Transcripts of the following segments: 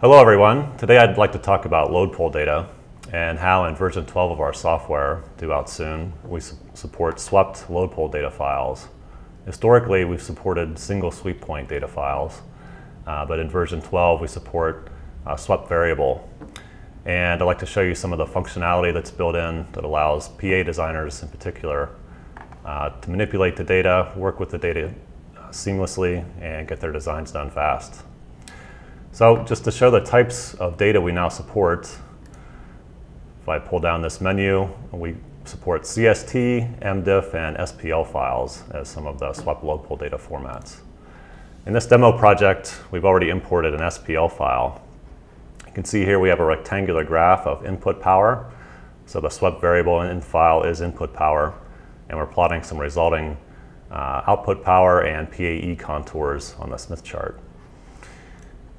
Hello everyone. Today I'd like to talk about load pull data and how in version 12 of our software, due out soon, we su support swept load pull data files. Historically, we've supported single sweep point data files, uh, but in version 12 we support uh, swept variable. And I'd like to show you some of the functionality that's built in that allows PA designers in particular uh, to manipulate the data, work with the data uh, seamlessly, and get their designs done fast. So just to show the types of data we now support, if I pull down this menu, we support CST, MDIF, and SPL files as some of the swept pull data formats. In this demo project, we've already imported an SPL file. You can see here we have a rectangular graph of input power. So the swept variable in the file is input power and we're plotting some resulting uh, output power and PAE contours on the Smith chart.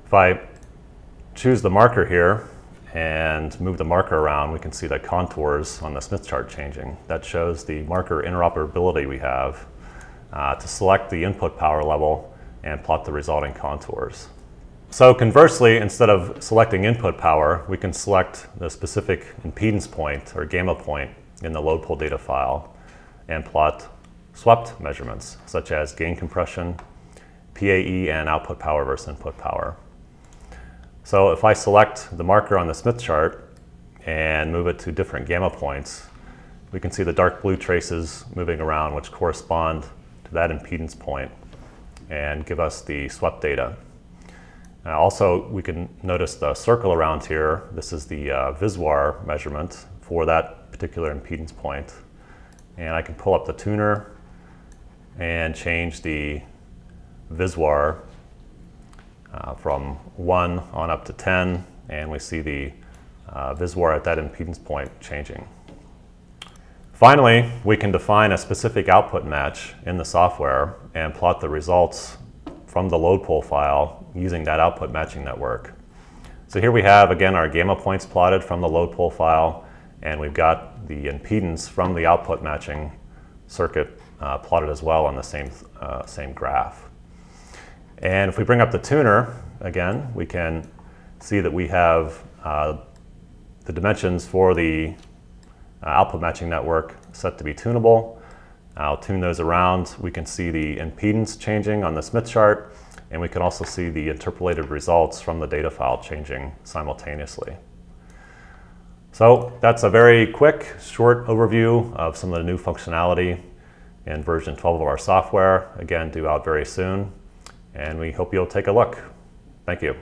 If I choose the marker here and move the marker around, we can see the contours on the Smith chart changing. That shows the marker interoperability we have uh, to select the input power level and plot the resulting contours. So conversely, instead of selecting input power, we can select the specific impedance point or gamma point in the load pull data file and plot swept measurements, such as gain compression, PAE, and output power versus input power. So if I select the marker on the Smith chart and move it to different gamma points, we can see the dark blue traces moving around, which correspond to that impedance point and give us the swept data. Uh, also, we can notice the circle around here. This is the uh, VSWR measurement for that particular impedance point. And I can pull up the tuner and change the VSWR uh, from 1 on up to 10, and we see the uh, VSWR at that impedance point changing. Finally, we can define a specific output match in the software and plot the results from the load pull file using that output matching network. So here we have, again, our gamma points plotted from the load pull file, and we've got the impedance from the output matching circuit uh, plotted as well on the same, uh, same graph. And if we bring up the tuner, again, we can see that we have uh, the dimensions for the uh, output matching network set to be tunable. I'll tune those around. We can see the impedance changing on the Smith chart, and we can also see the interpolated results from the data file changing simultaneously. So that's a very quick, short overview of some of the new functionality in version 12 of our software. Again, due out very soon, and we hope you'll take a look. Thank you.